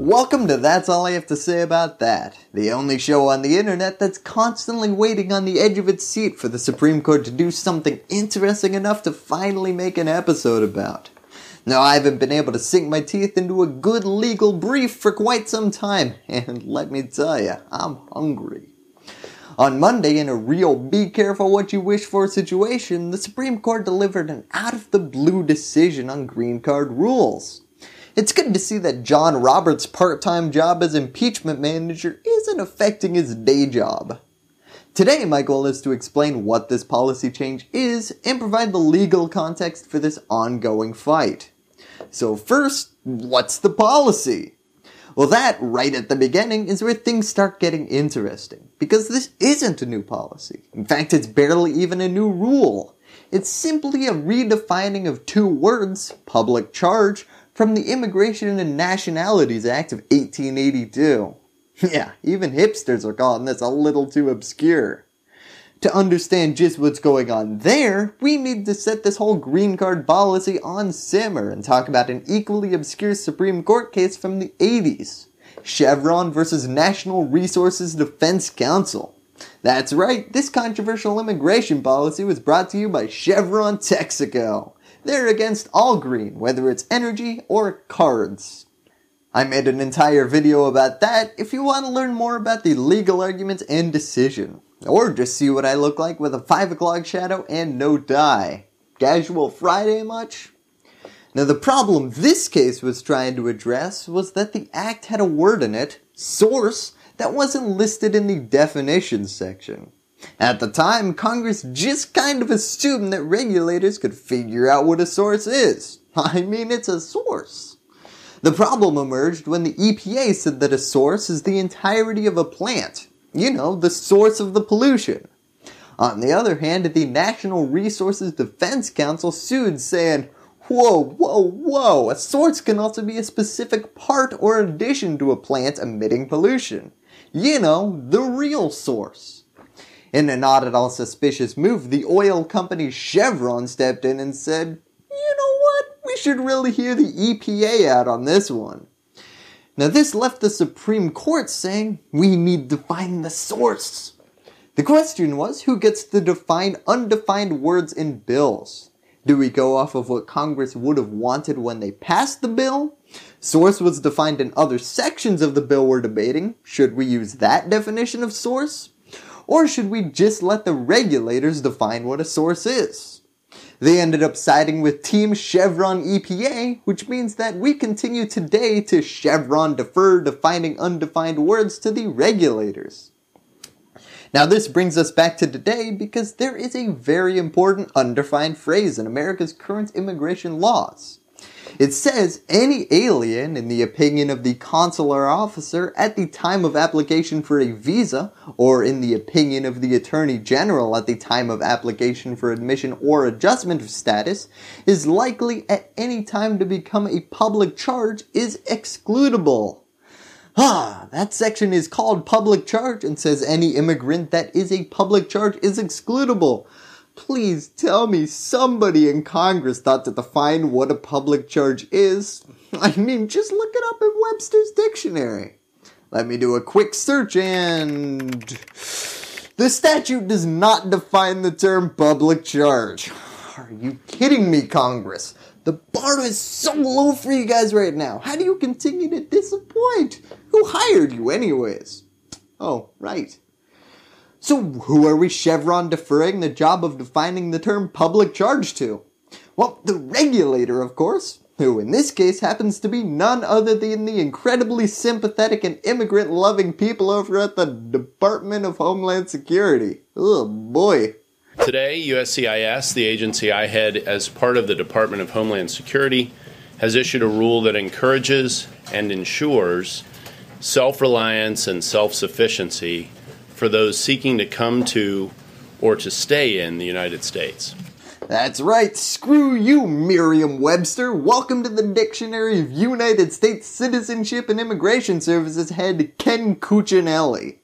Welcome to That's All I Have to Say About That, the only show on the internet that's constantly waiting on the edge of its seat for the Supreme Court to do something interesting enough to finally make an episode about. Now, I haven't been able to sink my teeth into a good legal brief for quite some time, and let me tell you, I'm hungry. On Monday, in a real be careful what you wish for situation, the Supreme Court delivered an out of the blue decision on green card rules. It's good to see that John Roberts' part time job as impeachment manager isn't affecting his day job. Today, my goal is to explain what this policy change is and provide the legal context for this ongoing fight. So, first, what's the policy? Well, that, right at the beginning, is where things start getting interesting. Because this isn't a new policy. In fact, it's barely even a new rule. It's simply a redefining of two words, public charge, from the Immigration and Nationalities Act of 1882. Yeah, even hipsters are calling this a little too obscure. To understand just what's going on there, we need to set this whole green card policy on simmer and talk about an equally obscure Supreme Court case from the 80s. Chevron versus National Resources Defense Council. That's right, this controversial immigration policy was brought to you by Chevron Texaco. They're against all green, whether it's energy or cards. I made an entire video about that if you want to learn more about the legal arguments and decision. Or just see what I look like with a 5 o'clock shadow and no dye. Casual Friday much? Now the problem this case was trying to address was that the act had a word in it, source, that wasn't listed in the definitions section. At the time, Congress just kind of assumed that regulators could figure out what a source is. I mean, it's a source. The problem emerged when the EPA said that a source is the entirety of a plant. You know, the source of the pollution. On the other hand, the National Resources Defense Council sued saying, whoa, whoa, whoa, a source can also be a specific part or addition to a plant emitting pollution. You know, the real source. In a not at all suspicious move, the oil company Chevron stepped in and said, you know what, we should really hear the EPA out on this one. Now this left the Supreme Court saying, we need to find the source. The question was, who gets to define undefined words in bills? Do we go off of what Congress would have wanted when they passed the bill? Source was defined in other sections of the bill we're debating. Should we use that definition of source? Or should we just let the regulators define what a source is? They ended up siding with Team Chevron EPA, which means that we continue today to Chevron defer defining undefined words to the regulators. Now this brings us back to today because there is a very important undefined phrase in America's current immigration laws. It says any alien, in the opinion of the consular officer at the time of application for a visa, or in the opinion of the attorney general at the time of application for admission or adjustment of status, is likely at any time to become a public charge is excludable. Ah, that section is called public charge and says any immigrant that is a public charge is excludable. Please tell me somebody in Congress thought to define what a public charge is. I mean, just look it up in Webster's dictionary. Let me do a quick search and... The statute does not define the term public charge. Are you kidding me, Congress? The bar is so low for you guys right now. How do you continue to disappoint? Who hired you anyways? Oh, right. So who are we Chevron deferring the job of defining the term public charge to? Well, the regulator, of course, who in this case happens to be none other than the incredibly sympathetic and immigrant loving people over at the Department of Homeland Security. Oh boy. Today, USCIS, the agency I head as part of the Department of Homeland Security, has issued a rule that encourages and ensures self reliance and self sufficiency for those seeking to come to or to stay in the United States. That's right, screw you, Merriam Webster. Welcome to the Dictionary of United States Citizenship and Immigration Services head Ken Cuccinelli.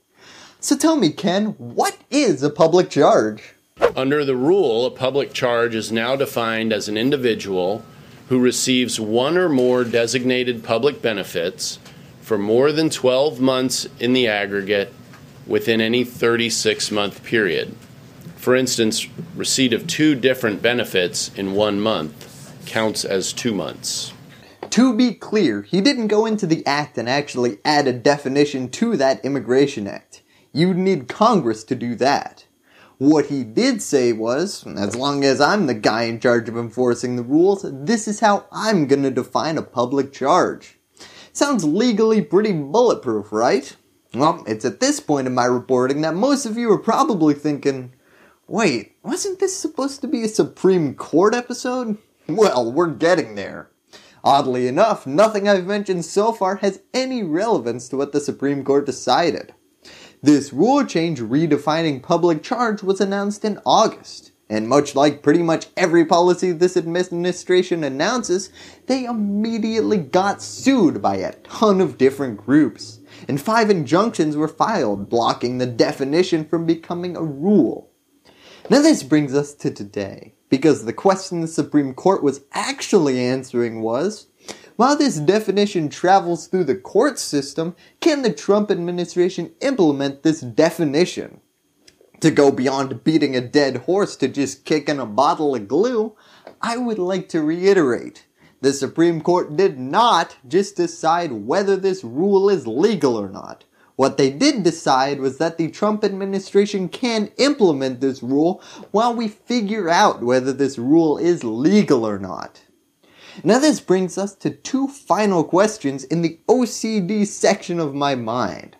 So tell me, Ken, what is a public charge? Under the rule, a public charge is now defined as an individual who receives one or more designated public benefits for more than 12 months in the aggregate within any 36 month period. For instance, receipt of two different benefits in one month counts as two months. To be clear, he didn't go into the act and actually add a definition to that Immigration Act. You'd need Congress to do that. What he did say was, as long as I'm the guy in charge of enforcing the rules, this is how I'm gonna define a public charge. Sounds legally pretty bulletproof, right? Well, it's at this point in my reporting that most of you are probably thinking, wait, wasn't this supposed to be a Supreme Court episode? Well, we're getting there. Oddly enough, nothing I've mentioned so far has any relevance to what the Supreme Court decided. This rule change redefining public charge was announced in August. And much like pretty much every policy this administration announces, they immediately got sued by a ton of different groups. And five injunctions were filed blocking the definition from becoming a rule. Now this brings us to today, because the question the Supreme Court was actually answering was, while this definition travels through the court system, can the Trump administration implement this definition? To go beyond beating a dead horse to just kicking a bottle of glue, I would like to reiterate. The Supreme Court did not just decide whether this rule is legal or not. What they did decide was that the Trump administration can implement this rule while we figure out whether this rule is legal or not. Now this brings us to two final questions in the OCD section of my mind.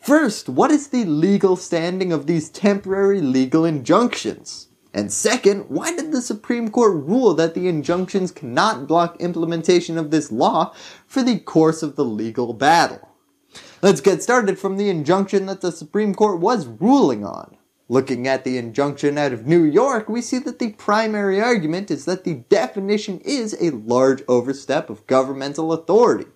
First, what is the legal standing of these temporary legal injunctions? And second, why did the Supreme Court rule that the injunctions cannot block implementation of this law for the course of the legal battle? Let's get started from the injunction that the Supreme Court was ruling on. Looking at the injunction out of New York, we see that the primary argument is that the definition is a large overstep of governmental authority.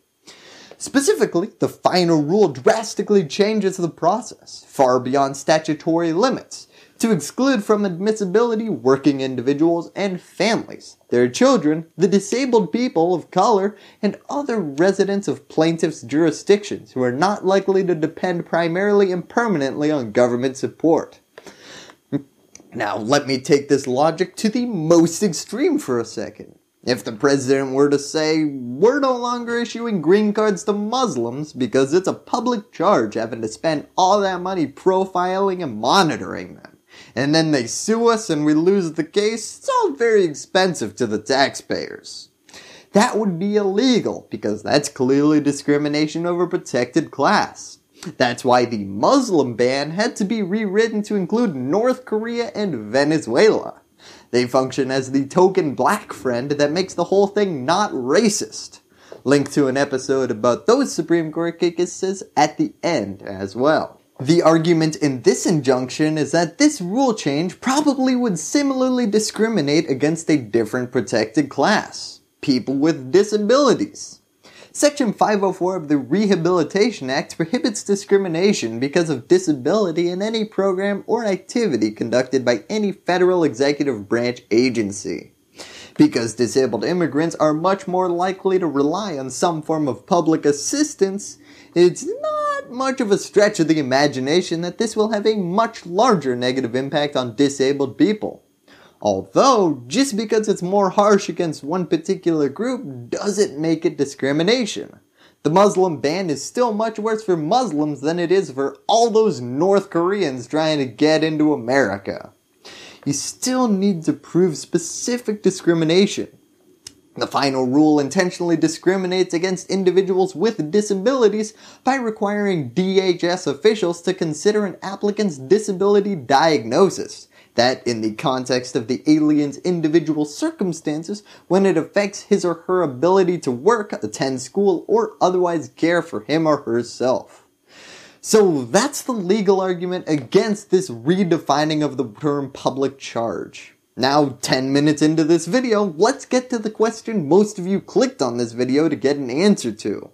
Specifically, the final rule drastically changes the process, far beyond statutory limits, to exclude from admissibility working individuals and families, their children, the disabled people of color, and other residents of plaintiffs' jurisdictions who are not likely to depend primarily and permanently on government support. Now, let me take this logic to the most extreme for a second. If the president were to say, we're no longer issuing green cards to Muslims because it's a public charge having to spend all that money profiling and monitoring them, and then they sue us and we lose the case, it's all very expensive to the taxpayers. That would be illegal because that's clearly discrimination over protected class. That's why the Muslim ban had to be rewritten to include North Korea and Venezuela. They function as the token black friend that makes the whole thing not racist. Link to an episode about those Supreme Court cases at the end as well. The argument in this injunction is that this rule change probably would similarly discriminate against a different protected class. People with disabilities. Section 504 of the Rehabilitation Act prohibits discrimination because of disability in any program or activity conducted by any federal executive branch agency. Because disabled immigrants are much more likely to rely on some form of public assistance, it's not much of a stretch of the imagination that this will have a much larger negative impact on disabled people. Although, just because it's more harsh against one particular group doesn't make it discrimination. The Muslim ban is still much worse for Muslims than it is for all those North Koreans trying to get into America. You still need to prove specific discrimination. The final rule intentionally discriminates against individuals with disabilities by requiring DHS officials to consider an applicant's disability diagnosis that in the context of the alien's individual circumstances when it affects his or her ability to work, attend school, or otherwise care for him or herself. So that's the legal argument against this redefining of the term public charge. Now, 10 minutes into this video, let's get to the question most of you clicked on this video to get an answer to.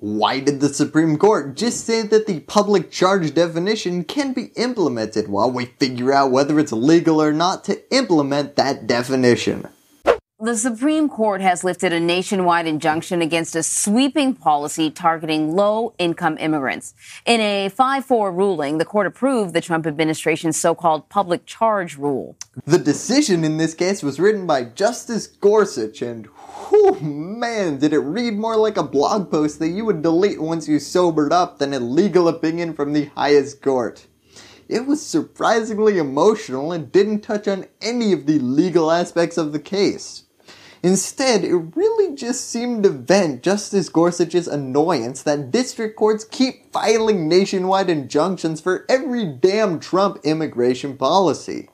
Why did the Supreme Court just say that the public charge definition can be implemented while we figure out whether it's legal or not to implement that definition? The Supreme Court has lifted a nationwide injunction against a sweeping policy targeting low income immigrants. In a 5 4 ruling, the court approved the Trump administration's so called public charge rule. The decision in this case was written by Justice Gorsuch, and whew, man, did it read more like a blog post that you would delete once you sobered up than a legal opinion from the highest court. It was surprisingly emotional and didn't touch on any of the legal aspects of the case. Instead, it really just seemed to vent Justice Gorsuch's annoyance that district courts keep filing nationwide injunctions for every damn Trump immigration policy.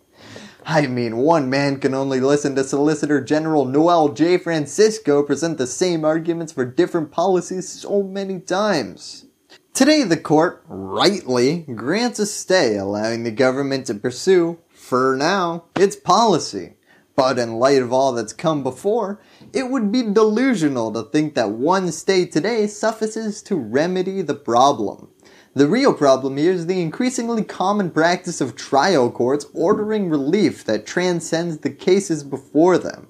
I mean, one man can only listen to Solicitor General Noel J. Francisco present the same arguments for different policies so many times. Today, the court, rightly, grants a stay allowing the government to pursue, for now, its policy. But in light of all that's come before, it would be delusional to think that one stay today suffices to remedy the problem. The real problem here is the increasingly common practice of trial courts ordering relief that transcends the cases before them.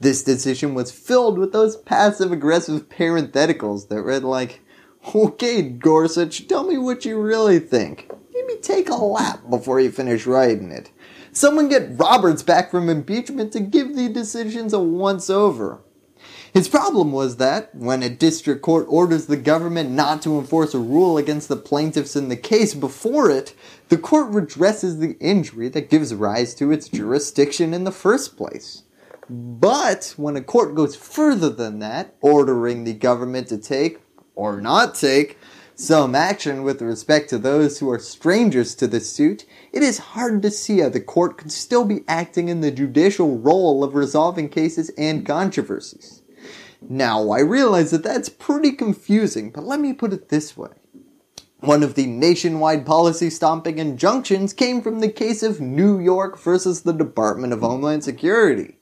This decision was filled with those passive aggressive parentheticals that read like, Okay, Gorsuch, tell me what you really think. Maybe take a lap before you finish writing it. Someone get Roberts back from impeachment to give the decisions a once over. His problem was that, when a district court orders the government not to enforce a rule against the plaintiffs in the case before it, the court redresses the injury that gives rise to its jurisdiction in the first place. But when a court goes further than that, ordering the government to take, or not take, some action with respect to those who are strangers to the suit, it is hard to see how the court could still be acting in the judicial role of resolving cases and controversies. Now, I realize that that's pretty confusing, but let me put it this way. One of the nationwide policy stomping injunctions came from the case of New York versus the Department of Homeland Security.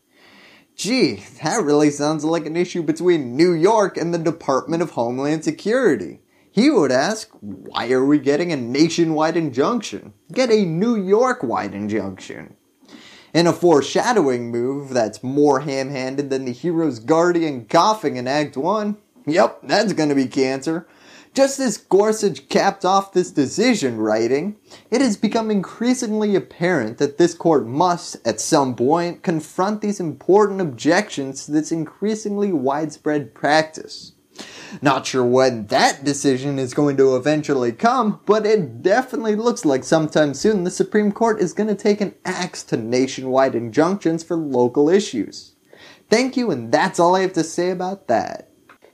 Gee, that really sounds like an issue between New York and the Department of Homeland Security. He would ask, why are we getting a nationwide injunction? Get a New York wide injunction. In a foreshadowing move that's more ham handed than the hero's guardian coughing in Act 1, yep, that's gonna be cancer. Justice Gorsuch capped off this decision writing, it has become increasingly apparent that this court must, at some point, confront these important objections to this increasingly widespread practice. Not sure when that decision is going to eventually come, but it definitely looks like sometime soon the Supreme Court is going to take an axe to nationwide injunctions for local issues. Thank you, and that's all I have to say about that.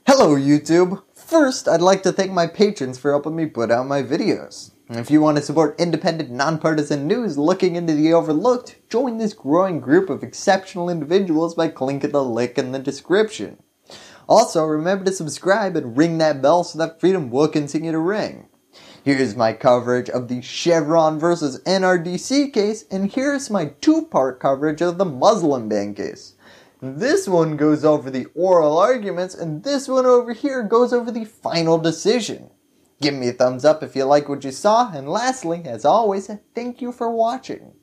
Hello, YouTube! First, I'd like to thank my patrons for helping me put out my videos. If you want to support independent, nonpartisan news looking into the overlooked, join this growing group of exceptional individuals by clicking the link in the description. Also, remember to subscribe and ring that bell so that freedom will continue to ring. Here's my coverage of the Chevron versus NRDC case, and here's my two-part coverage of the Muslim ban case. This one goes over the oral arguments, and this one over here goes over the final decision. Give me a thumbs up if you like what you saw, and lastly, as always, thank you for watching.